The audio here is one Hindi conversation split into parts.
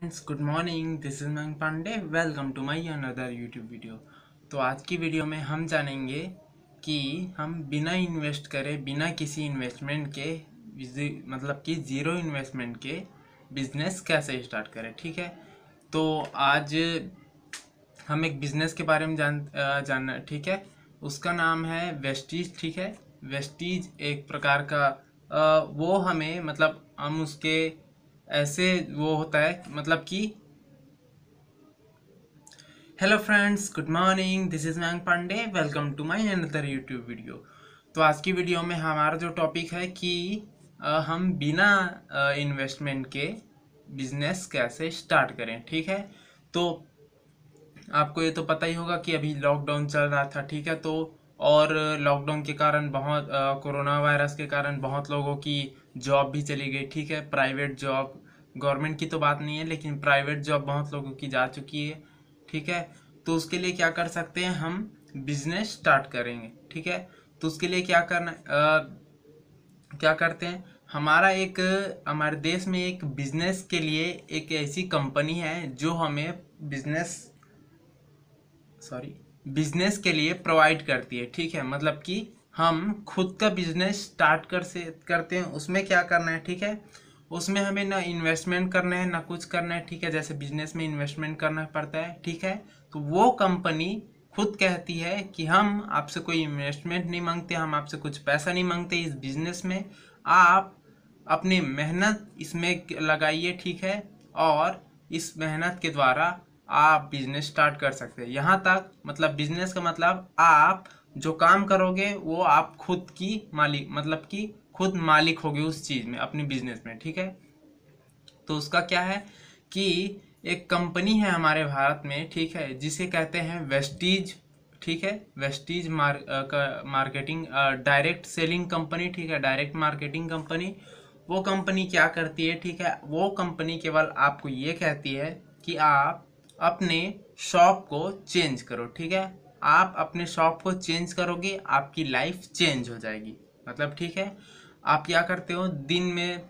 Friends good morning this is Mang Pandey welcome to my another YouTube video तो आज की वीडियो में हम जानेंगे कि हम बिना इन्वेस्ट करे, बिना किसी इन्वेस्टमेंट के मतलब कि ज़ीरो इन्वेस्टमेंट के बिज़नेस कैसे स्टार्ट करें, ठीक है? तो आज हम एक बिज़नेस के बारे में जान जानना ठीक है? उसका नाम है वेस्टीज ठीक है? वेस्टीज एक प्रकार का वो हमें मतलब हम उसके ऐसे वो होता है मतलब कि hello friends good morning this is Mang Pandey welcome to my another YouTube video तो आज की वीडियो में हमारा जो टॉपिक है कि हम बिना इन्वेस्टमेंट के बिज़नेस कैसे स्टार्ट करें, ठीक है? तो आपको ये तो पता ही होगा कि अभी लॉकडाउन चल रहा था, ठीक है? तो और लॉकडाउन के कारण बहुत कोरोना वायरस के कारण बहुत लोगों की जॉब भी चली गई ठीक है? प्राइवेट जॉब गवर्नमेंट की तो बात नहीं है लेकिन प्राइवेट जॉब बहुत लोगों की जा चुकी है ठीक है? तो उसके लिए क्या कर सकते हैं हम? बिज़नेस स्टार्ट करेंगे ठीक है? तो उसके लिए क्या करना अ, क्या करते हैं? हमारा एक हमारे देश में एक बिज़नेस के लिए एक ऐसी कंपनी है जो हमें बिज़नेस सॉरी बिज़नेस के लिए प्रोवाइड करती है ठीक है? मतलब कि हम खुद का बिज़नेस स्टार्ट कर से, करते हैं, उसमें क्या करना है, ठीक है? उसमें हमें ना इन्वेस्टमेंट करना है, ना कुछ करना है, ठीक है? जैसे बिज़नेस में इन्वेस्टमेंट करना पड़ता है, ठीक है? तो वो कंपनी खुद कहती है कि हम आपसे कोई इन्वेस्टमेंट नहीं मांगते, हम आपसे कुछ पैसा नहीं मांगते इस बिज़नेस में। आप अपनी मेहनत इसमें लगाइए, ठीक है? और इस मेहनत के द्वारा आप बिज़नेस स्टार्ट कर सकते हैं। यहाँ तक मतलब बिज़नेस का मतलब आप जो काम करोगे वो आप खुद की मालिक मतलब कि खुद मालिक होगे उस चीज़ में अपनी बिज़नेस में ठीक है? तो उसका क्या है कि एक कंपनी है हमारे भारत में ठीक है जिसे कहते हैं वेस्टीज ठीक है? वेस्टीज मार अ, का मार्केटिंग डायरेक्ट सेलिंग कंपनी ठीक है? डायरेक्ट मार्केटिंग कंपनी वो कंपनी क्या करती है ठीक है? वो कंपनी केवल आपको ये कहती है कि आप अपने शॉप को चेंज करो ठीक है? आप अपने शॉप को चेंज करोगे, आपकी लाइफ चेंज हो जाएगी। मतलब ठीक है? आप क्या करते हो? दिन में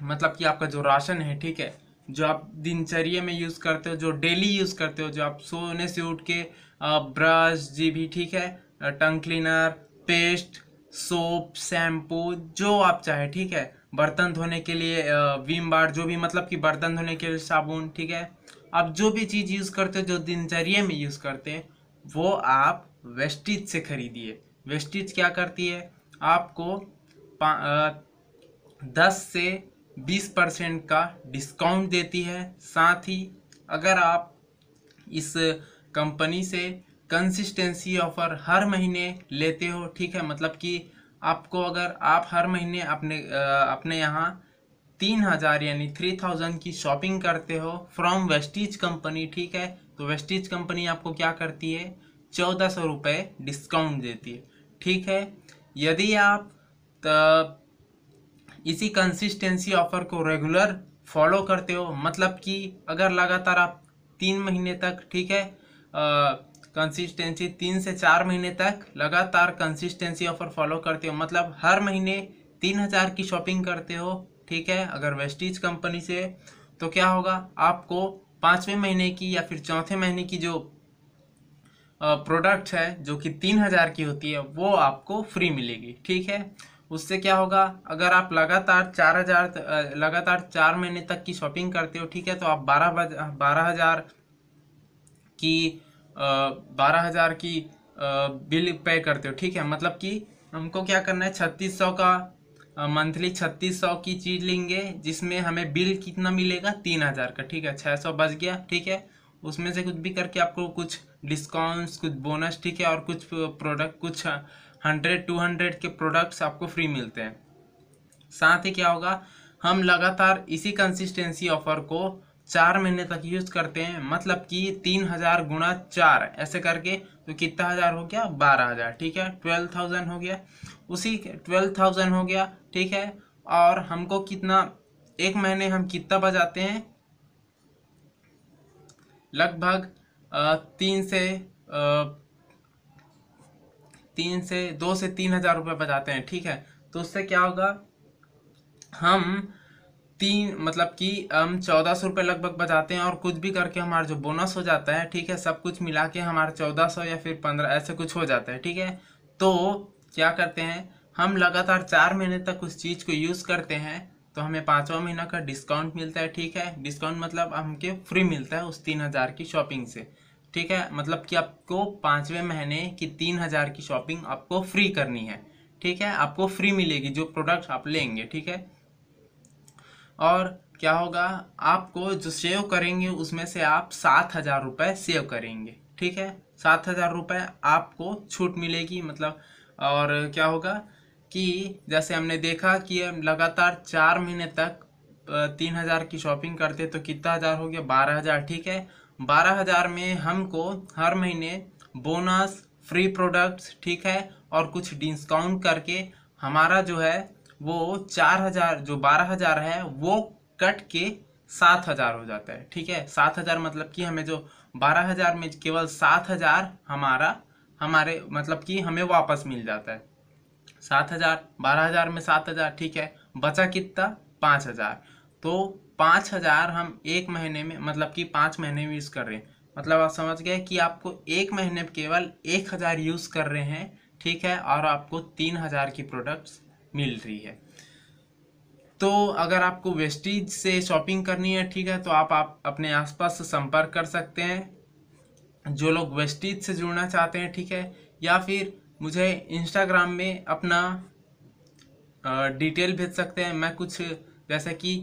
मतलब कि आपका जो राशन है, ठीक है? जो आप दिनचर्या में यूज़ करते हो, जो डेली यूज़ करते हो, जो आप सोने से उठ के ब्रश जी भी ठीक है tongue cleaner paste soap shampoo जो आप चाहे, ठीक है? बर्तन धोने के लिए विम बार जो भी मतलब कि बर्तन धोने के लिए साबुन, ठीक है? आप जो भी चीज़ यूज़ करते हो, जो दिनचर्या में यूज़ करते हैं वो आप वेस्टिज से खरीदिए। वेस्टिज क्या करती है? आपको अ, दस से बीस परसेंट का डिस्काउंट देती है। साथ ही अगर आप इस कंपनी से कंसिस्टेंसी ऑफ़र हर महीने लेते हो ठीक है? मतलब कि आपको अगर आप हर महीने अपने अ, अपने यहाँ तीन हज़ार यानी थ्री थाउज़ेंड की शॉपिंग करते हो फ्रॉम वेस्टीज कंपनी ठीक है? तो वेस्टीज कंपनी आपको क्या करती है? चौदह सौ रुपये डिस्काउंट देती है, ठीक है? यदि आप इसी कंसिस्टेंसी ऑफ़र को रेगुलर फॉलो करते हो मतलब कि अगर लगातार आप तीन महीने तक, ठीक है? कंसिस्टेंसी तीन से चार महीने तक लगातार कंसिस्टेंसी ऑफ़र फॉलो करते हो मतलब हर महीने तीन हज़ार की शॉपिंग करते हो ठीक है? अगर वेस्टीज कंपनी से तो क्या होगा? आपको पाँचवें महीने की या फिर चौथे महीने की जो प्रोडक्ट है, जो कि तीन हज़ार की होती है, वो आपको फ्री मिलेगी। ठीक है? उससे क्या होगा? अगर आप लगातार चार हज़ार लगातार चार महीने तक की शॉपिंग करते हो, ठीक है? तो आप बारह बारह हज़ार की बारह हज़ार की बिल पे करते हो, ठीक है? मतलब कि हमको क्या करना है? छत्तीस सौ का मंथली छत्तीस सौ की चीज़ लेंगे, जिसमें हमें बिल कितना मिलेगा? तीन हज़ार का, ठीक है? छः सौ बच गया, ठीक है? उसमें से कुछ भी करके आपको कुछ डिस्काउंट्स कुछ बोनस ठीक है? और कुछ प्रोडक्ट कुछ हंड्रेड टू हंड्रेड के प्रोडक्ट्स आपको फ्री मिलते हैं। साथ ही क्या होगा? हम लगातार इसी कंसिस्टेंसी ऑफ़र को चार महीने तक यूज़ करते हैं मतलब कि तीन हज़ार गुणा चार, ऐसे करके तो कितना हज़ार हो गया? बारह हज़ार, ठीक है? ट्वेल्व थाउज़ेंड हो गया। उसी ट्वेल्व थाउज़ेंड हो गया, ठीक है? और हमको कितना, एक महीने हम कितना बजाते हैं? लगभग तीन से तीन से, दो से तीन हज़ार रुपये बजाते हैं, ठीक है? तो उससे क्या होगा? हम तीन मतलब कि, हम चौदह सौ रुपये लगभग बचाते हैं और कुछ भी करके हमारा जो बोनस हो जाता है, ठीक है, सब कुछ मिला के हमारा चौदह सौ या फिर पंद्रह, ऐसे कुछ हो जाता है, ठीक है? तो क्या करते हैं, हम लगातार चार महीने तक उस चीज़ को यूज़ करते हैं तो हमें पाँचवा महीना का डिस्काउंट मिलता है, ठीक है? डिस्काउंट मतलब हमके फ्री मिलता है उस तीन हज़ार की शॉपिंग से, ठीक है? मतलब कि आपको पाँचवें महीने की तीन हज़ार की शॉपिंग आपको फ्री करनी है, ठीक है? आपको फ्री मिलेगी जो प्रोडक्ट आप लेंगे, ठीक है? और क्या होगा, आपको जो सेव करेंगे, उसमें से आप सात हज़ार रुपये सेव करेंगे, ठीक है? सात हज़ार रुपये आपको छूट मिलेगी मतलब और क्या होगा कि जैसे हमने देखा कि लगातार चार महीने तक तीन हज़ार की शॉपिंग करते तो कितना हज़ार हो गया? बारह हज़ार, ठीक है? बारह हज़ार में हमको हर महीने बोनस, फ्री प्रोडक्ट्स, ठीक है? और कुछ डिस्काउंट करके हमारा जो है वो चार हज़ार, जो बारह हज़ार है, वो कट के सात हज़ार हो जाता है, ठीक है? सात हज़ार मतलब कि हमें जो बारह हज़ार में केवल सात हज़ार हमारा, हमारे मतलब कि हमें वापस मिल जाता है। सात हज़ार, बारह हज़ार में सात हज़ार, ठीक है? बचा कितना? पाँच हज़ार। तो पाँच हज़ार हम एक महीने में मतलब कि पाँच महीने में यूज़ कर रहे हैं। मतलब आप समझ गए कि आपको एक महीने में केवल एक हज़ार यूज़ कर रहे हैं, ठीक है? और आपको तीन हज़ार की प्रोडक्ट्स मिल रही है। तो अगर आपको वेस्टीज से शॉपिंग करनी है, ठीक है तो आप आप अपने आसपास से संपर्क कर सकते हैं। जो लोग वेस्टीज से जुड़ना चाहते हैं, ठीक है, या फिर मुझे इंस्टाग्राम में अपना डिटेल भेज सकते हैं। मैं कुछ, जैसे कि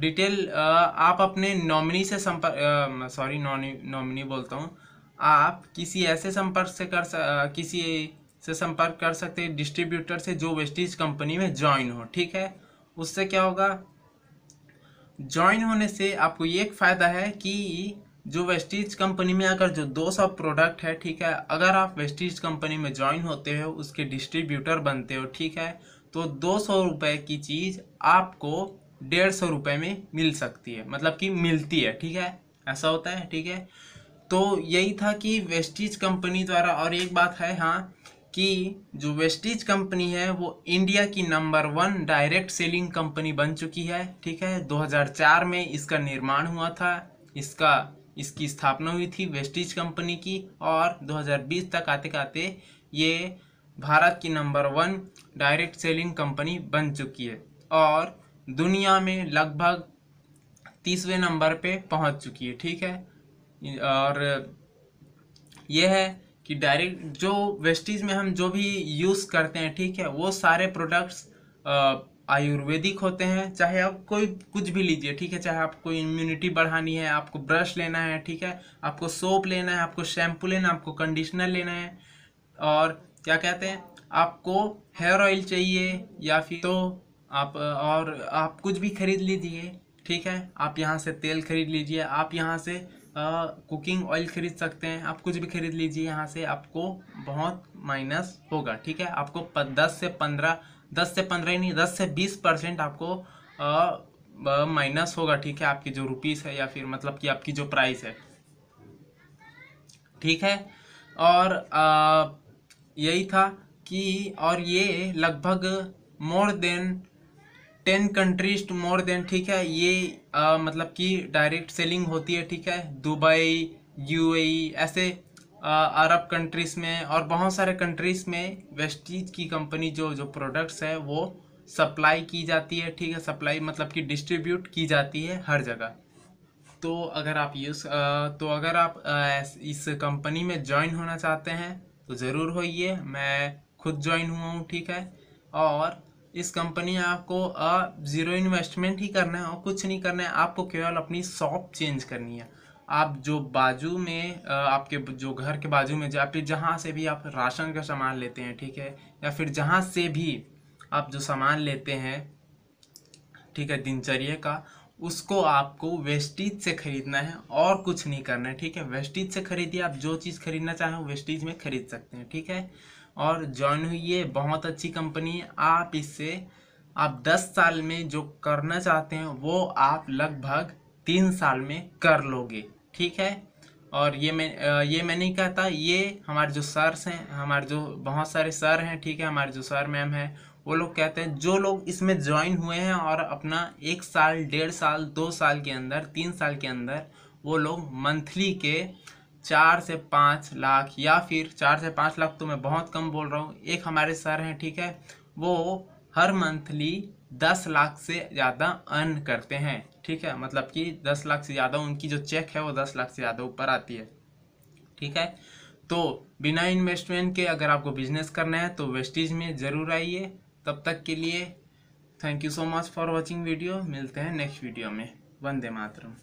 डिटेल आप अपने नॉमिनी से संपर्क सॉरी नॉमिनी बोलता हूँ। आप किसी ऐसे संपर्क से कर किसी से संपर्क कर सकते हैं डिस्ट्रीब्यूटर से जो वेस्टीज कंपनी में ज्वाइन हो, ठीक है? उससे क्या होगा? ज्वाइन होने से आपको ये एक फ़ायदा है कि जो वेस्टीज कंपनी में अगर जो दो सौ प्रोडक्ट है, ठीक है, अगर आप वेस्टीज कंपनी में ज्वाइन होते हो, उसके डिस्ट्रीब्यूटर बनते हो, ठीक है तो दो सौ रुपये की चीज़ आपको डेढ़ सौ रुपये में मिल सकती है मतलब कि मिलती है, ठीक है? ऐसा होता है, ठीक है? तो यही था कि वेस्टीज कंपनी द्वारा, और एक बात है हाँ कि जो वेस्टीज कंपनी है, वो इंडिया की number one direct selling company बन चुकी है, ठीक है? 2004 में इसका निर्माण हुआ था, इसका, इसकी स्थापना हुई थी वेस्टीज कंपनी की, और 2020 तक आते आते ये भारत की number one direct selling company बन चुकी है, और दुनिया में लगभग तीसवें नंबर पे पहुँच चुकी है, ठीक है? और यह है कि डायरेक्ट जो वेस्टीज में हम जो भी यूज़ करते हैं, ठीक है, वो सारे प्रोडक्ट्स आयुर्वेदिक होते हैं। चाहे आप कोई कुछ भी लीजिए, ठीक है, चाहे आपको इम्यूनिटी बढ़ानी है, आपको ब्रश लेना है, ठीक है, आपको सोप लेना है, आपको शैम्पू लेना है, आपको कंडीशनर लेना है। और क्या कहते हैं, आपको हेयर ऑयल चाहिए या फिर तो आप, और आप कुछ भी खरीद लीजिए, ठीक है, आप यहाँ से तेल खरीद लीजिए, आप यहाँ से कुकिंग ऑयल खरीद सकते हैं। आप कुछ भी खरीद लीजिए यहाँ से आपको बहुत माइनस होगा ठीक है? आपको दस से पंद्रह दस से पंद्रह नहीं दस से बीस परसेंट आपको माइनस होगा ठीक है? आपकी जो रुपीस है या फिर मतलब कि आपकी जो प्राइस है। ठीक है? और आ, यही था कि और ये लगभग more than ten countries to more than ठीक है ये आ, मतलब कि डायरेक्ट सेलिंग होती है ठीक है दुबई यूएई ऐसे अरब कंट्रीज़ में और बहुत सारे कंट्रीज़ में वेस्टीज की कंपनी जो जो प्रोडक्ट्स है वो सप्लाई की जाती है ठीक है सप्लाई मतलब कि डिस्ट्रीब्यूट की जाती है हर जगह। तो अगर आप यूज़ तो अगर आप इस कंपनी में ज्वाइन होना चाहते हैं तो ज़रूर होइए मैं खुद ज्वाइन हुआ हूँ ठीक है और इस कंपनी आपको ज़ीरो इन्वेस्टमेंट ही करना है और कुछ नहीं करना है। आपको केवल अपनी शॉप चेंज करनी है। आप जो बाजू में आपके जो घर के बाजू में या फिर जहाँ से भी आप राशन का सामान लेते हैं, ठीक है? या फिर जहाँ से भी आप जो सामान लेते हैं, ठीक है, दिनचर्या का, उसको आपको वेस्टीज से खरीदना है और कुछ नहीं करना है, ठीक है? वेस्टीज से खरीदिए, आप जो चीज़ खरीदना चाहें वेस्टीज में खरीद सकते हैं, ठीक है? और ज्वाइन हुई है बहुत अच्छी कंपनी आप इससे, आप 10 साल में जो करना चाहते हैं, वो आप लगभग तीन साल में कर लोगे। ठीक है? और ये मैं ये मैं नहीं कहता, ये हमारे जो सर्स हैं, हमारे जो बहुत सारे सर हैं, ठीक है, हमारे जो सर मैम हैं, वो लोग कहते हैं, जो लोग इसमें ज्वाइन हुए हैं और अपना एक साल, डेढ़ साल, दो साल के अंदर, तीन साल के अंदर, वो लोग मंथली के चार से पाँच लाख या फिर चार से पाँच लाख तो मैं बहुत कम बोल रहा हूँ। एक हमारे सर हैं, ठीक है? वो हर मंथली दस लाख से ज़्यादा अर्न करते हैं, ठीक है? मतलब कि दस लाख से ज़्यादा उनकी जो चेक है वो दस लाख से ज़्यादा ऊपर आती है, ठीक है? तो बिना इन्वेस्टमेंट के अगर आपको बिज़नेस करना है तो वेस्टीज में ज़रूर आइए। तब तक के लिए thank you so much for watching video मिलते हैं नेक्स्ट वीडियो में। वंदे मातरम।